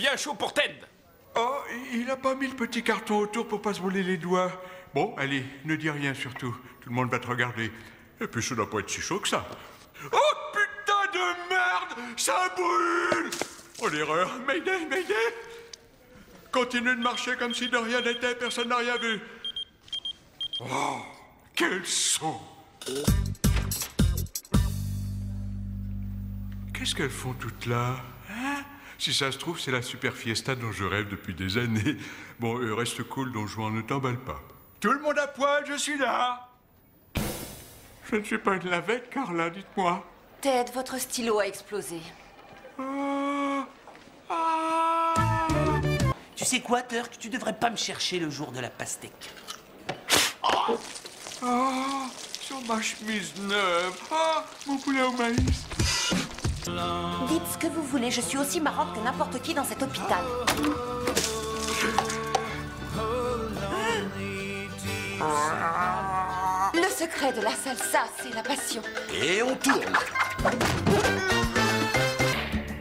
Bien chaud pour Ted Oh, il a pas mis le petit carton autour pour pas se brûler les doigts. Bon, allez, ne dis rien surtout. Tout le monde va te regarder. Et puis ça doit pas être si chaud que ça. Oh putain de merde Ça brûle Oh l'erreur Mayday, Mayday Continue de marcher comme si de rien n'était, personne n'a rien vu. Oh, quel son Qu'est-ce qu'elles font toutes là? Si ça se trouve, c'est la super fiesta dont je rêve depuis des années. Bon, euh, reste cool, Don Juan, ne t'emballe pas. Tout le monde à poil, je suis là Je ne suis pas une lavette, Carla, dites-moi. Ted, votre stylo a explosé. Ah, ah. Tu sais quoi, Turk Tu devrais pas me chercher le jour de la pastèque. Ah, sur ma chemise neuve. Ah, mon poulet au maïs. Dites ce que vous voulez, je suis aussi marrante que n'importe qui dans cet hôpital. Le secret de la salsa, c'est la passion. Et on tourne.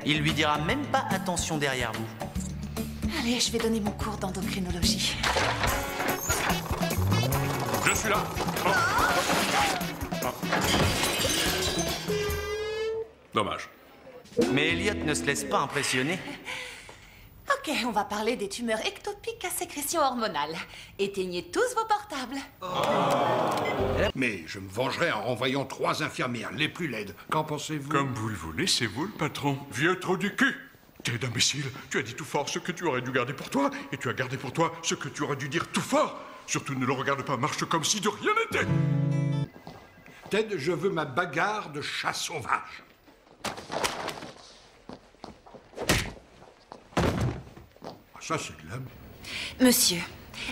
Il lui dira même pas attention derrière vous. Allez, je vais donner mon cours d'endocrinologie. Je suis là Oh. Dommage. Mais Elliot ne se laisse pas impressionner. Ok, on va parler des tumeurs ectopiques à sécrétion hormonale. Éteignez tous vos portables. Mais je me vengerai en renvoyant trois infirmières, les plus laides. Qu'en pensez-vous? Comme vous le voulez, c'est vous le patron. Vieux trou du cul T'es d'imbécile. Tu as dit tout fort ce que tu aurais dû garder pour toi, et tu as gardé pour toi ce que tu aurais dû dire tout fort. Surtout ne le regarde pas, marche comme si de rien n'était. Ted, je veux ma bagarre de chat sauvage. Ça, c'est de la... Monsieur,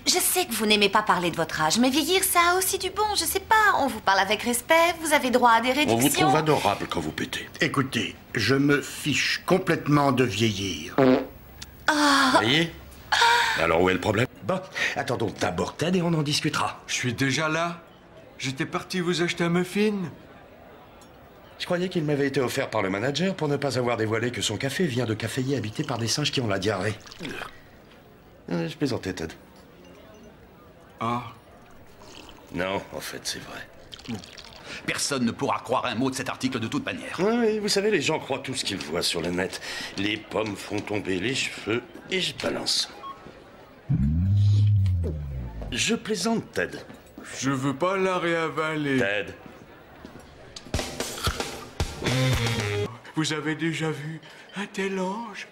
je sais que vous n'aimez pas parler de votre âge, mais vieillir, ça a aussi du bon, je sais pas. On vous parle avec respect, vous avez droit à des On réductions. vous trouve adorable quand vous pétez. Écoutez, je me fiche complètement de vieillir. Voyez? Alors où est le problème? Bon, attendons d'abord Ted et on en discutera. Je suis déjà là. J'étais parti vous acheter un muffin. Je croyais qu'il m'avait été offert par le manager pour ne pas avoir dévoilé que son café vient de caféiers habité par des singes qui ont la diarrhée. Euh, Je plaisantais, Ted. Ah, Non, en fait, c'est vrai. Personne ne pourra croire un mot de cet article de toute manière. Oui, vous savez, les gens croient tout ce qu'ils voient sur le net. Les pommes font tomber les cheveux et je balance. Je plaisante, Ted. je veux pas la réavaler. Ted, Vous avez déjà vu un tel ange?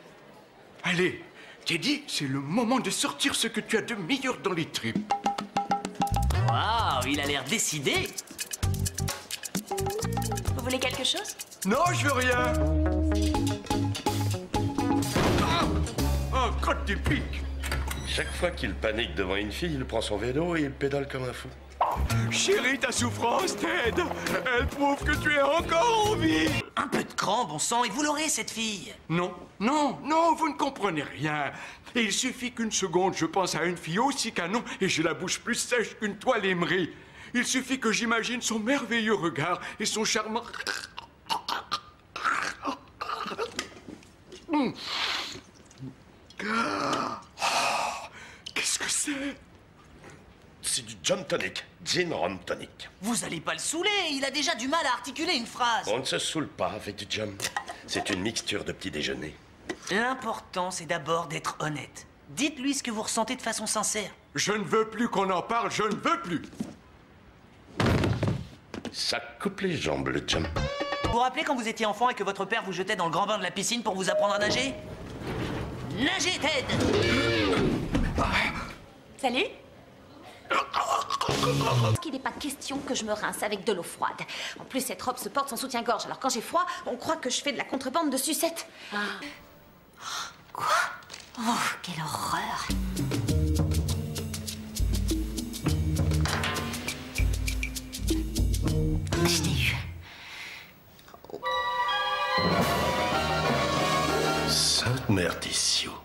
Allez, Teddy, c'est le moment de sortir ce que tu as de meilleur dans les tripes. Waouh, il a l'air décidé. Vous voulez quelque chose? Non, je veux rien. Ah Oh, crotte du pic. chaque fois qu'il panique devant une fille, il prend son vélo et il pédale comme un fou. Chérie, ta souffrance, Ted, elle prouve que tu es encore en vie. Un peu de cran, bon sang, et vous l'aurez, cette fille. Non, non, non, vous ne comprenez rien. Il suffit qu'une seconde, je pense à une fille aussi canon et j'ai la bouche plus sèche qu'une toile émerie. Il suffit que j'imagine son merveilleux regard et son charmant... Qu'est-ce que c'est? C'est du John Tonic, Gin Ron Tonic. Vous allez pas le saouler, il a déjà du mal à articuler une phrase. On ne se saoule pas avec du John. C'est une mixture de petit déjeuner. L'important, c'est d'abord d'être honnête. Dites-lui ce que vous ressentez de façon sincère. Je ne veux plus qu'on en parle, je ne veux plus. Ça coupe les jambes, le John. Vous vous rappelez quand vous étiez enfant et que votre père vous jetait dans le grand bain de la piscine pour vous apprendre à nager? Nagez, Ted Salut qu'il n'est pas question que je me rince avec de l'eau froide. En plus, cette robe se porte sans soutien-gorge, alors quand j'ai froid, on croit que je fais de la contrebande de sucettes. Quoi? Oh, quelle horreur Je t'ai eu. Sainte Merdicio. Oh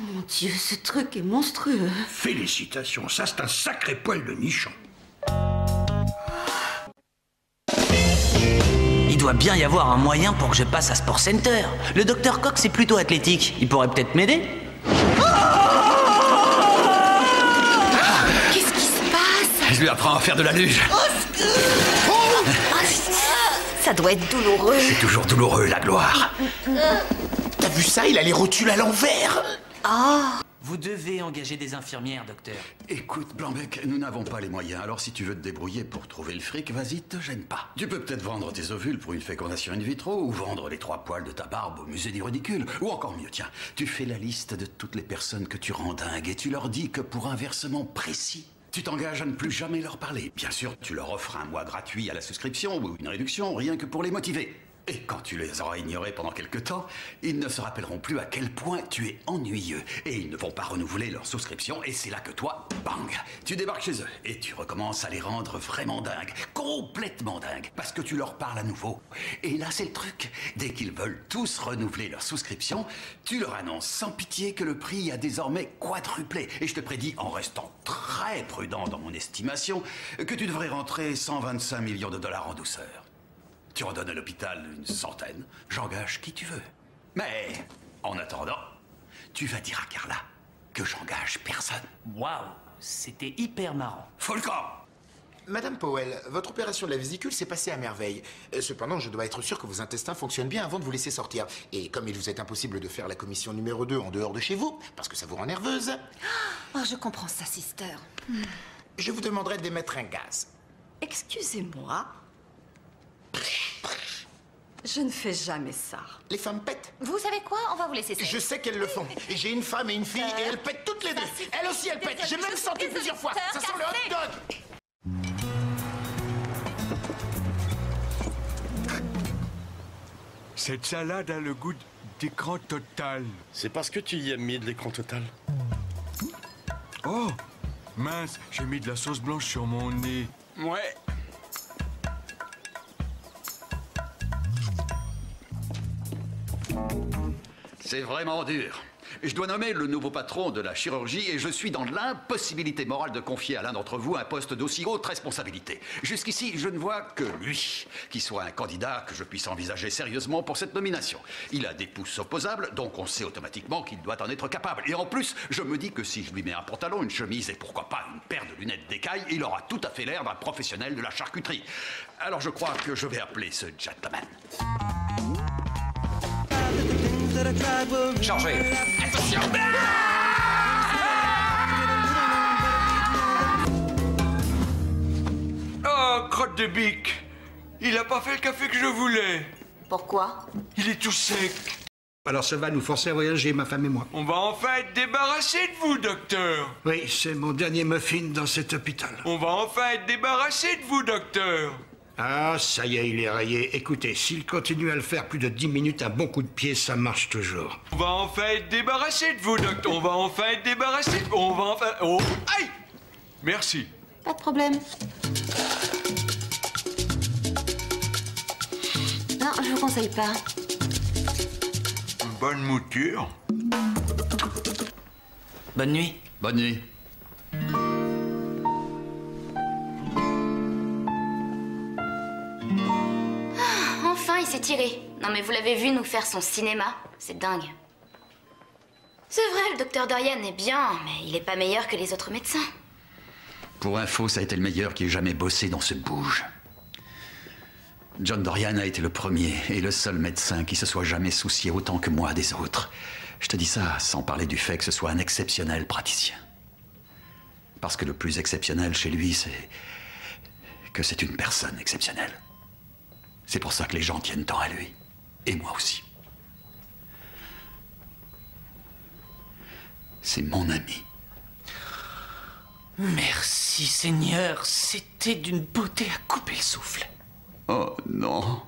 mon Dieu, ce truc est monstrueux. Félicitations, ça c'est un sacré poil de nichon. Il doit bien y avoir un moyen pour que je passe à Sport Center. Le docteur Cox est plutôt athlétique. Il pourrait peut-être m'aider. Qu'est-ce qui se passe? Je lui apprends à faire de la luge. Ça doit être douloureux. C'est toujours douloureux, la gloire. T'as vu ça? Il a les rotules à l'envers. Vous devez engager des infirmières, docteur. Écoute, Blanbec, nous n'avons pas les moyens. Alors si tu veux te débrouiller pour trouver le fric, vas-y, te gêne pas. Tu peux peut-être vendre tes ovules pour une fécondation in vitro, ou vendre les trois poils de ta barbe au musée du ridicule. Ou encore mieux, tiens, tu fais la liste de toutes les personnes que tu rends dingues et tu leur dis que pour un versement précis, tu t'engages à ne plus jamais leur parler. Bien sûr, tu leur offres un mois gratuit à la souscription ou une réduction, rien que pour les motiver. Et quand tu les auras ignorés pendant quelque temps, ils ne se rappelleront plus à quel point tu es ennuyeux. Et ils ne vont pas renouveler leur souscription. Et c'est là que toi, bang, tu débarques chez eux. Et tu recommences à les rendre vraiment dingues. Complètement dingues. Parce que tu leur parles à nouveau. Et là, c'est le truc. Dès qu'ils veulent tous renouveler leur souscription, tu leur annonces sans pitié que le prix a désormais quadruplé. Et je te prédis, en restant très prudent dans mon estimation, que tu devrais rentrer 125 millions de dollars en douceur. Tu en donnes à l'hôpital une centaine, j'engage qui tu veux. Mais, en attendant, tu vas dire à Carla que j'engage personne. Waouh, c'était hyper marrant. Faut le camp Madame Powell, votre opération de la vésicule s'est passée à merveille. Euh, Cependant, je dois être sûr que vos intestins fonctionnent bien avant de vous laisser sortir. Et comme il vous est impossible de faire la commission numéro 2 en dehors de chez vous, parce que ça vous rend nerveuse, Oh, je comprends ça, sister. je vous demanderai d'émettre un gaz. Excusez-moi. Je ne fais jamais ça. Les femmes pètent. Vous savez quoi? On va vous laisser seul. Je sais qu'elles le font. Et J'ai une femme et une fille et elles pètent toutes les deux. Elle aussi, elle pète. J'ai même senti plusieurs fois. Ça sent le hot dog. Cette salade a le goût d'écran total. C'est parce que tu y as mis de l'écran total. Oh Mince, j'ai mis de la sauce blanche sur mon nez. Ouais. C'est vraiment dur. Je dois nommer le nouveau patron de la chirurgie et je suis dans l'impossibilité morale de confier à l'un d'entre vous un poste d'aussi haute responsabilité. Jusqu'ici, je ne vois que lui qui soit un candidat que je puisse envisager sérieusement pour cette nomination. Il a des pouces opposables, donc on sait automatiquement qu'il doit en être capable. Et en plus, je me dis que si je lui mets un pantalon, une chemise et pourquoi pas une paire de lunettes d'écaille, il aura tout à fait l'air d'un professionnel de la charcuterie. Alors je crois que je vais appeler ce gentleman. Chargé. Oh, crotte de bique Il a pas fait le café que je voulais. Pourquoi? Il est tout sec. Alors ça va nous forcer à voyager, ma femme et moi. On va enfin être débarrassé de vous, docteur. Oui, c'est mon dernier muffin dans cet hôpital. On va enfin être débarrassé de vous, docteur. Ah, ça y est, il est rayé. Écoutez, s'il continue à le faire plus de 10 minutes, un bon coup de pied, ça marche toujours. On va enfin être débarrassé de vous, docteur. On va enfin être débarrassé de vous. On va enfin... Oh, aïe Merci. Pas de problème. Non, je vous conseille pas. Bonne mouture. Bonne nuit. Bonne nuit. Il s'est tiré. Non, mais vous l'avez vu nous faire son cinéma C'est dingue. C'est vrai, le docteur Dorian est bien, mais il est pas meilleur que les autres médecins. Pour info, ça a été le meilleur qui ait jamais bossé dans ce bouge. John Dorian a été le premier et le seul médecin qui se soit jamais soucié autant que moi des autres. Je te dis ça sans parler du fait que ce soit un exceptionnel praticien. Parce que le plus exceptionnel chez lui, c'est que c'est une personne exceptionnelle. C'est pour ça que les gens tiennent tant à lui. Et moi aussi. C'est mon ami. Merci Seigneur, c'était d'une beauté à couper le souffle. Oh non.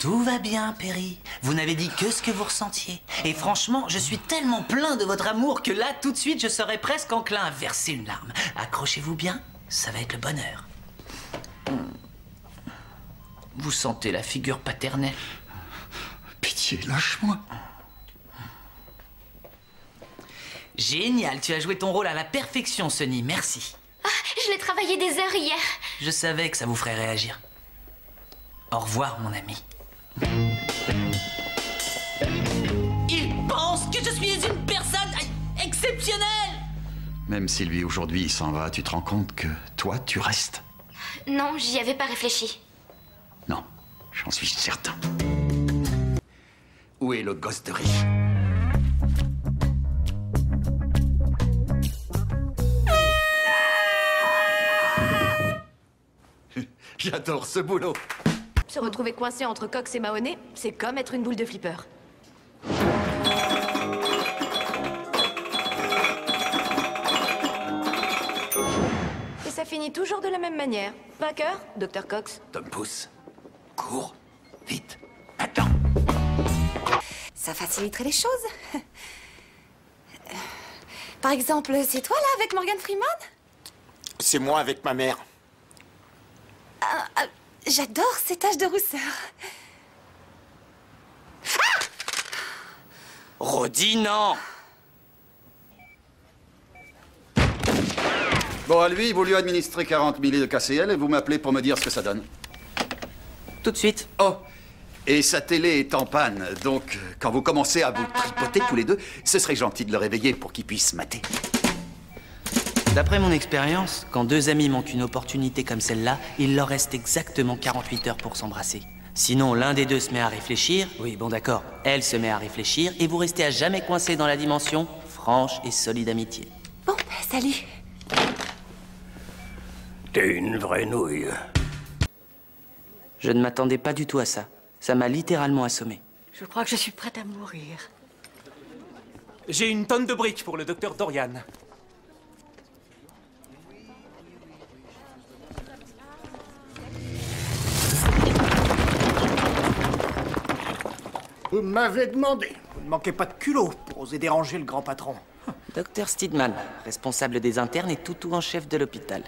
Tout va bien, Perry. Vous n'avez dit que ce que vous ressentiez. Et franchement, je suis tellement plein de votre amour que là, tout de suite, je serais presque enclin à verser une larme. Accrochez-vous bien, ça va être le bonheur. Vous sentez la figure paternelle Pitié, lâche-moi. Génial, tu as joué ton rôle à la perfection, Sonny. Merci. Ah, je l'ai travaillé des heures hier. Je savais que ça vous ferait réagir. Au revoir, mon ami. Il pense que je suis une personne exceptionnelle Même si lui aujourd'hui il s'en va, tu te rends compte que toi tu restes Non, j'y avais pas réfléchi. Non, j'en suis certain. Où est le gosse de riche J'adore ce boulot. Se retrouver coincé entre Cox et Mahoney, c'est comme être une boule de flipper. Et ça finit toujours de la même manière. Vainqueur, Dr. Cox. Tom Pouce, cours, vite. Ça faciliterait les choses. Par exemple, c'est toi là avec Morgan Freeman? C'est moi avec ma mère. Ah, ah, J'adore ces taches de rousseur. Rodi, non Bon, à lui, vous lui administrez 40 000 de KCL et vous m'appelez pour me dire ce que ça donne. Tout de suite. Oh Et sa télé est en panne, donc euh, quand vous commencez à vous tripoter tous les deux, ce serait gentil de le réveiller pour qu'il puisse mater. D'après mon expérience, quand deux amis manquent une opportunité comme celle-là, il leur reste exactement 48 heures pour s'embrasser. Sinon, l'un des deux se met à réfléchir. Oui, bon d'accord. Elle se met à réfléchir et vous restez à jamais coincé dans la dimension franche et solide amitié. Bon, bah, salut. T'es une vraie nouille. Je ne m'attendais pas du tout à ça. Ça m'a littéralement assommé. Je crois que je suis prête à mourir. J'ai une tonne de briques pour le docteur Dorian. Vous m'avez demandé. Vous ne manquez pas de culot pour oser déranger le grand patron. Docteur Steedman, responsable des internes et toutou en chef de l'hôpital.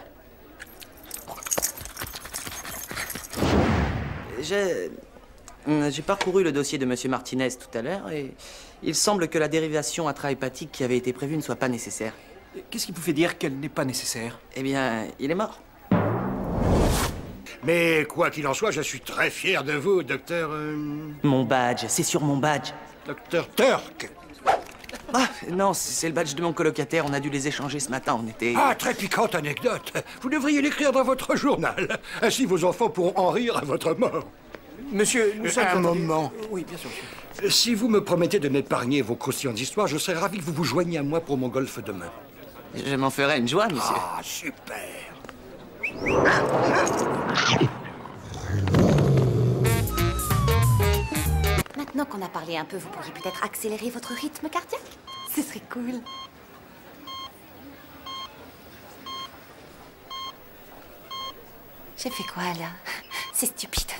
J'ai... hum, J'ai parcouru le dossier de Monsieur Martinez tout à l'heure et il semble que la dérivation intrahépatique qui avait été prévue ne soit pas nécessaire. Qu'est-ce qui vous fait dire qu'elle n'est pas nécessaire? Eh bien, il est mort. Mais quoi qu'il en soit, je suis très fier de vous, docteur. euh, Mon badge, c'est sur mon badge. Docteur Turk. Ah, non, c'est le badge de mon colocataire, on a dû les échanger ce matin, on était... Ah, très piquante anecdote. Vous devriez l'écrire dans votre journal. Ainsi, vos enfants pourront en rire à votre mort. Monsieur, nous sommes... Un moment. Oui, bien sûr, monsieur. Si vous me promettez de m'épargner vos croustillantes histoires, je serais ravi que vous vous joigniez à moi pour mon golf demain. Je m'en ferai une joie, monsieur. Ah, super. Maintenant qu'on a parlé un peu, vous pourriez peut-être accélérer votre rythme cardiaque Ce serait cool. J'ai fait quoi là? C'est stupide.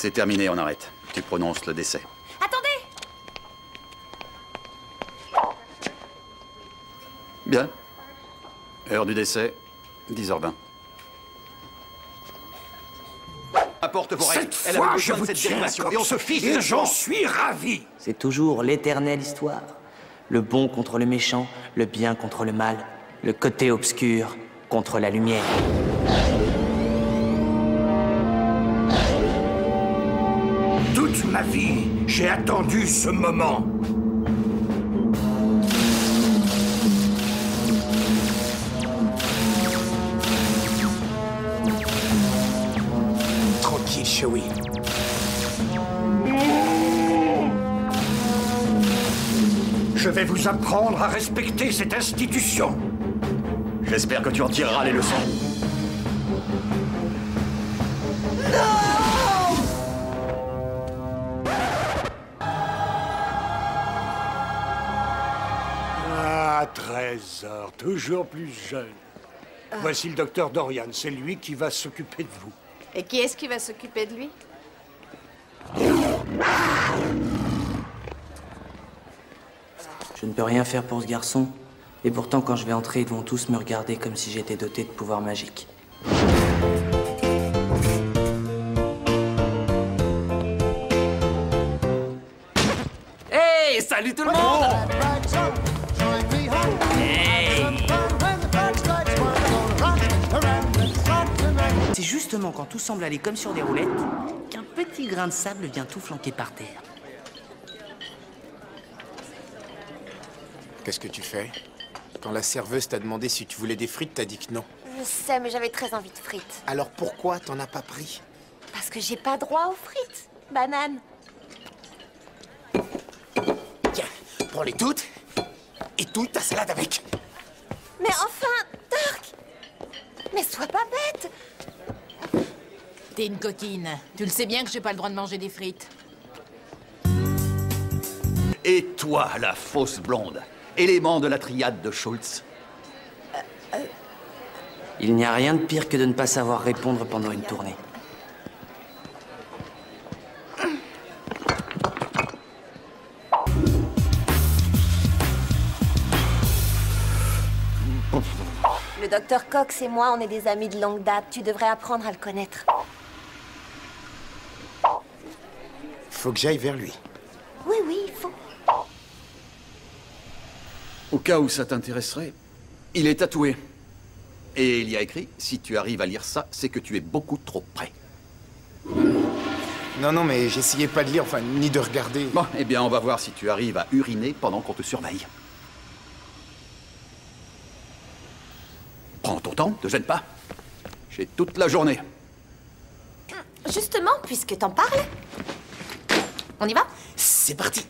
C'est terminé, on arrête. Tu prononces le décès. Attendez Bien. Heure du décès, 10h20. Apporte vos règles. Cette Elle fois, avait je de cette tiens, dérivation. Et on se fiche et j'en suis ravi. C'est toujours l'éternelle histoire. Le bon contre le méchant, le bien contre le mal, le côté obscur contre la lumière. J'ai attendu ce moment. Tranquille, Chewie. Je vais vous apprendre à respecter cette institution. J'espère que tu en tireras les leçons. Toujours plus jeune. Voici le docteur Dorian, c'est lui qui va s'occuper de vous. Et qui est-ce qui va s'occuper de lui? Je ne peux rien faire pour ce garçon. Et pourtant, quand je vais entrer, ils vont tous me regarder comme si j'étais doté de pouvoirs magiques. Hey, salut tout le monde justement quand tout semble aller comme sur des roulettes qu'un petit grain de sable vient tout flanquer par terre. Qu'est-ce que tu fais? Quand la serveuse t'a demandé si tu voulais des frites, t'as dit que non. Je sais, mais j'avais très envie de frites. Alors pourquoi t'en as pas pris? Parce que j'ai pas droit aux frites. Banane. Tiens, prends-les toutes et touille ta salade avec. Mais enfin, Dark Mais sois pas bête T'es une coquine. Tu le sais bien que j'ai pas le droit de manger des frites. Et toi, la fausse blonde Élément de la triade de Schultz. Il n'y a rien de pire que de ne pas savoir répondre pendant une tournée. Le docteur Cox et moi, on est des amis de longue date. Tu devrais apprendre à le connaître. Faut que j'aille vers lui. Oui, oui, il faut. Au cas où ça t'intéresserait, il est tatoué. Et il y a écrit, si tu arrives à lire ça, c'est que tu es beaucoup trop près. Non, non, mais j'essayais pas de lire, enfin, ni de regarder. Bon, eh bien, on va voir si tu arrives à uriner pendant qu'on te surveille. Prends ton temps, te gêne pas. J'ai toute la journée. Justement, puisque t'en parles. On y va C'est parti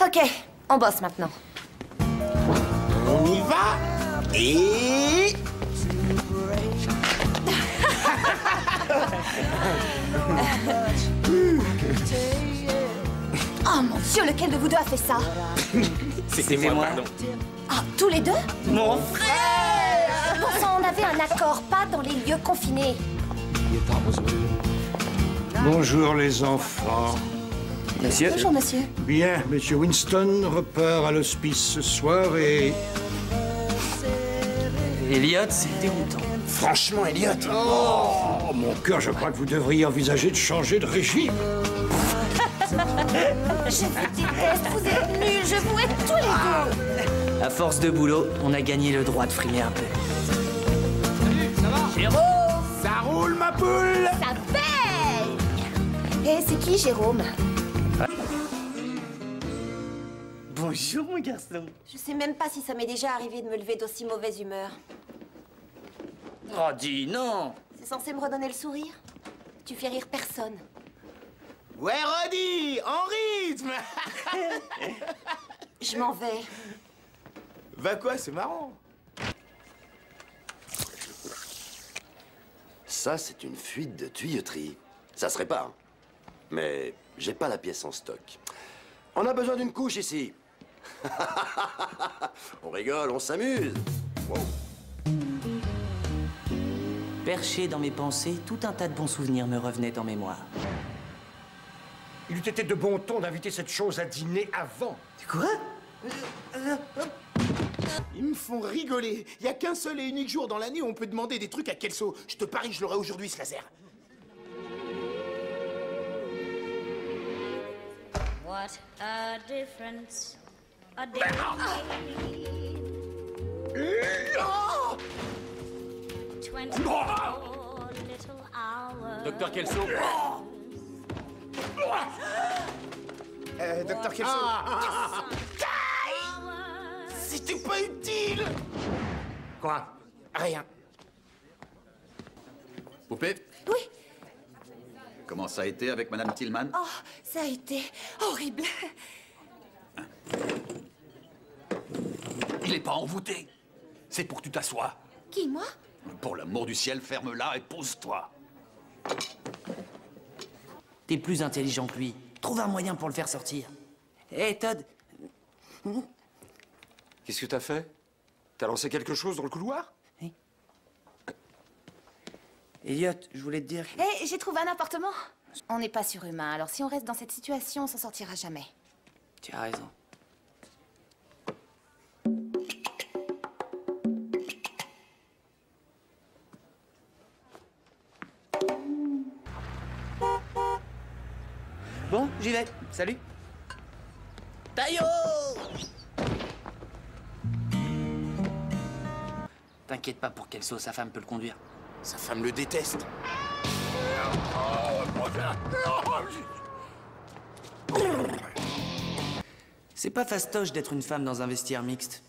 Ok, on bosse maintenant. On y va et... Oh mon dieu, lequel de vous deux a fait ça C'était moi, pardon. Ah, tous les deux Mon frère Bon sang, on avait un accord, pas dans les lieux confinés. Bonjour les enfants. Monsieur Bonjour, monsieur. Bien, Monsieur Winston repart à l'hospice ce soir et... Elliot, c'est déroutant. Franchement, Elliot. Oh, mon cœur, je crois que vous devriez envisager de changer de régime. Je vous déteste, vous êtes nuls, je vous hais tous les deux. À force de boulot, on a gagné le droit de frimer un peu. Ça roule, ma poule Ça baigne Et c'est qui, Jérôme Bonjour, mon garçon. Je sais même pas si ça m'est déjà arrivé de me lever d'aussi mauvaise humeur. Oh, dis non C'est censé me redonner le sourire Tu fais rire personne. Ouais, Roddy En rythme Je m'en vais. Va quoi, c'est marrant. Ça, c'est une fuite de tuyauterie. Ça se répare. Mais j'ai pas la pièce en stock. On a besoin d'une couche ici. on rigole, on s'amuse. Wow. Perché dans mes pensées, tout un tas de bons souvenirs me revenaient en mémoire. Il eût été de bon ton d'inviter cette chose à dîner avant. Quoi Ils me font rigoler. Il y a qu'un seul et unique jour dans l'année où on peut demander des trucs à Kelso. Je te parie que je l'aurai aujourd'hui, ce laser. What a difference. A difference. Twenty-four little hours. Docteur Kelso Euh, docteur Kelso. C'était pas utile Quoi? Rien. Poupée? Oui. Comment ça a été avec Madame Tillman? Oh, ça a été horrible. Il est pas envoûté. C'est pour que tu t'assoies. Qui, moi? Pour l'amour du ciel, ferme-la et pose-toi. T'es plus intelligent que lui. Trouve un moyen pour le faire sortir. Hé, Todd Qu'est-ce que t'as fait? T'as lancé quelque chose dans le couloir? Elliot, je voulais te dire... Hé, j'ai trouvé un appartement. On n'est pas surhumain, alors si on reste dans cette situation, on s'en sortira jamais. Tu as raison. Salut. Tayo T'inquiète pas pour qu'elle sauce, sa femme peut le conduire. Sa femme le déteste. C'est pas fastoche d'être une femme dans un vestiaire mixte.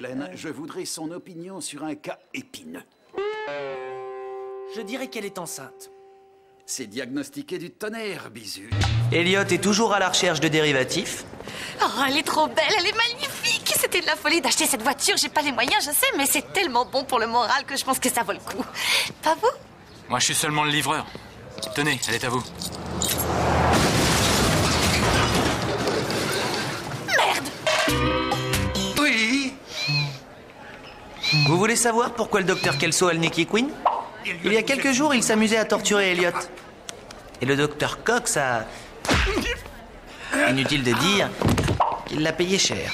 Hélène, je voudrais son opinion sur un cas épineux. Je dirais qu'elle est enceinte. C'est diagnostiqué du tonnerre, bisu. Elliot est toujours à la recherche de dérivatifs. Oh, elle est trop belle, elle est magnifique. C'était de la folie d'acheter cette voiture. J'ai pas les moyens, je sais, mais c'est tellement bon pour le moral que je pense que ça vaut le coup. Pas vous? Moi, je suis seulement le livreur. Tenez, elle est à vous. Savoir pourquoi le docteur Kelso a le Nicky Queen Il y a quelques jours, il s'amusait à torturer Elliot. Et le docteur Cox a... Inutile de dire qu'il l'a payé cher.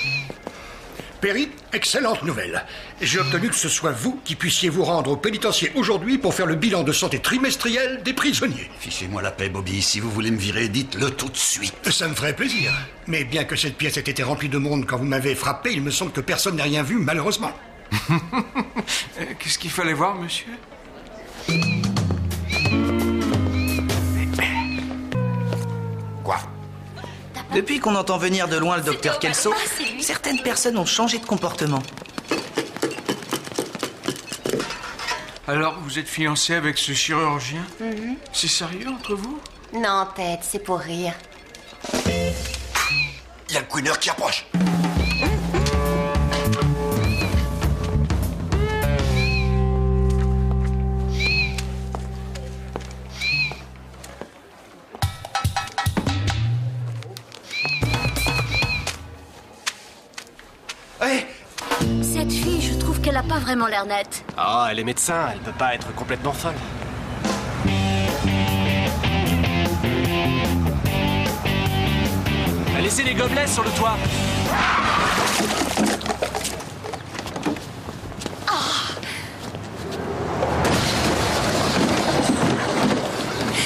Perry, excellente nouvelle. J'ai obtenu que ce soit vous qui puissiez vous rendre au pénitencier aujourd'hui pour faire le bilan de santé trimestriel des prisonniers. Fichez-moi la paix, Bobby. Si vous voulez me virer, dites-le tout de suite. Ça me ferait plaisir. Mais bien que cette pièce ait été remplie de monde quand vous m'avez frappé, il me semble que personne n'a rien vu, malheureusement. Qu'est-ce qu'il fallait voir, monsieur? Quoi? Depuis qu'on entend venir de loin le docteur Kelso, certaines personnes ont changé de comportement. Alors, vous êtes fiancé avec ce chirurgien? C'est sérieux entre vous? Non, tête, c'est pour rire. Il y a le Queener qui approche. Vraiment l'air nette. Oh, elle est médecin, elle peut pas être complètement folle. Laissez les gobelets sur le toit.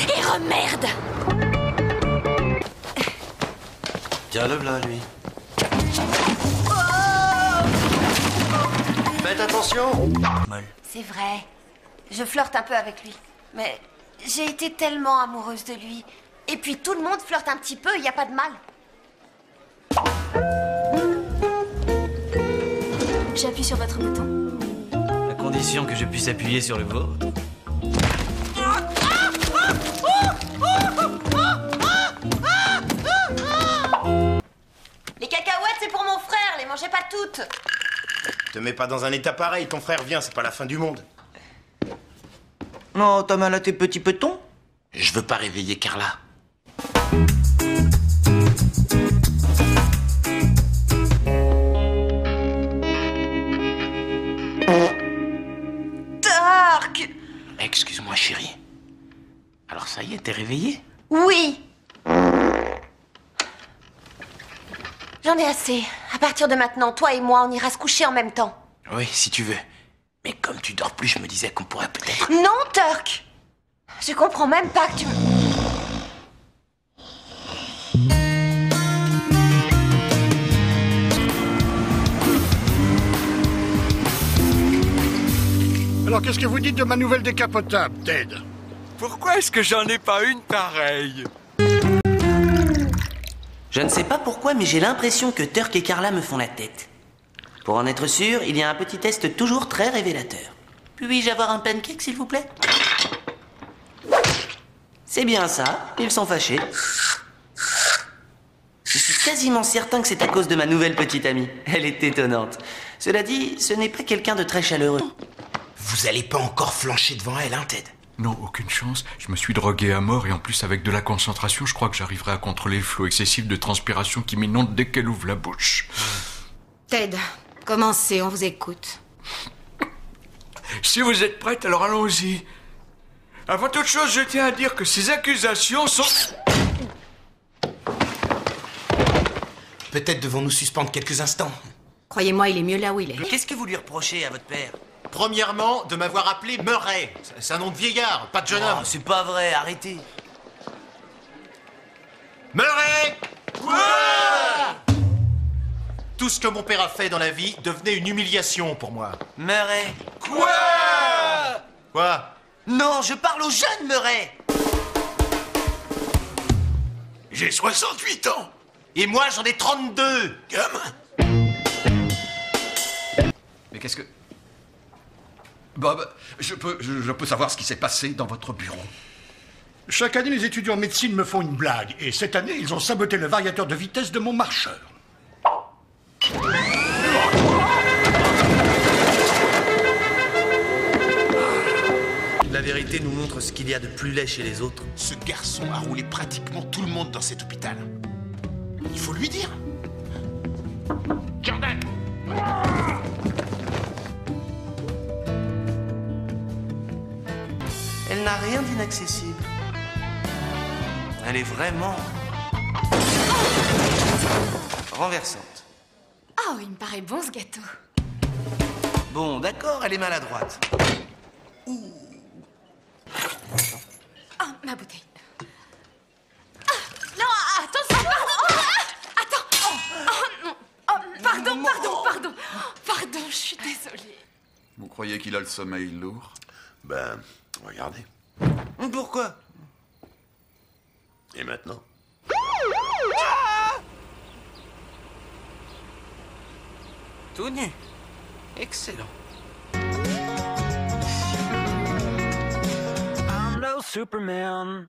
Et remerde Tiens, le là, lui. Faites attention C'est vrai. Je flirte un peu avec lui. Mais j'ai été tellement amoureuse de lui. Et puis tout le monde flirte un petit peu, il n'y a pas de mal. J'appuie sur votre bouton. À condition que je puisse appuyer sur le vôtre. Les cacahuètes, c'est pour mon frère, les mangez pas toutes. Te mets pas dans un état pareil, ton frère vient, c'est pas la fin du monde. Non, t'as mal à tes petits petons Je veux pas réveiller Carla. Dark Excuse-moi, chérie. Alors ça y est, t'es réveillée? Oui. J'en ai assez. À partir de maintenant, toi et moi, on ira se coucher en même temps. Oui, si tu veux. Mais comme tu dors plus, je me disais qu'on pourrait peut-être... Non, Turk Je comprends même pas que tu me... Alors qu'est-ce que vous dites de ma nouvelle décapotable, Ted? Pourquoi est-ce que j'en ai pas une pareille? Je ne sais pas pourquoi, mais j'ai l'impression que Turk et Carla me font la tête. Pour en être sûr, il y a un petit test toujours très révélateur. Puis-je avoir un pancake, s'il vous plaît? C'est bien ça, ils sont fâchés. Je suis quasiment certain que c'est à cause de ma nouvelle petite amie. Elle est étonnante. Cela dit, ce n'est pas quelqu'un de très chaleureux. Vous allez pas encore flancher devant elle, hein, Ted? Non, aucune chance. Je me suis drogué à mort et en plus avec de la concentration, je crois que j'arriverai à contrôler le flot excessif de transpiration qui m'inonde dès qu'elle ouvre la bouche. Ted, commencez, on vous écoute. Si vous êtes prête, alors allons-y. Avant toute chose, je tiens à dire que ces accusations sont... Peut-être devons-nous suspendre quelques instants. Croyez-moi, il est mieux là où il est. Qu'est-ce que vous lui reprochez à votre père? Premièrement, de m'avoir appelé Murray. C'est un nom de vieillard, pas de jeune homme. Oh, C'est pas vrai, arrêtez. Murray Tout ce que mon père a fait dans la vie devenait une humiliation pour moi. Murray. Quoi Quoi Non, je parle au jeune Murray. J'ai 68 ans. Et moi, j'en ai 32. Gamin. Mais qu'est-ce que... Bob, je peux, je, je peux savoir ce qui s'est passé dans votre bureau. Chaque année, les étudiants en médecine me font une blague. Et cette année, ils ont saboté le variateur de vitesse de mon marcheur. La vérité nous montre ce qu'il y a de plus laid chez les autres. Ce garçon a roulé pratiquement tout le monde dans cet hôpital. Il faut lui dire. Jordan n'a rien d'inaccessible. Elle est vraiment renversante. Oh, il me paraît bon ce gâteau. Bon, d'accord, elle est maladroite. Oh, ma bouteille. Ah, non, attention, pardon. Ah, attends. Oh, oh, non. Oh, pardon, pardon, pardon. Pardon, je suis désolée. Vous croyez qu'il a le sommeil lourd? Ben, regardez. Pourquoi? Et maintenant? Tout nu. Excellent. I'm no Superman.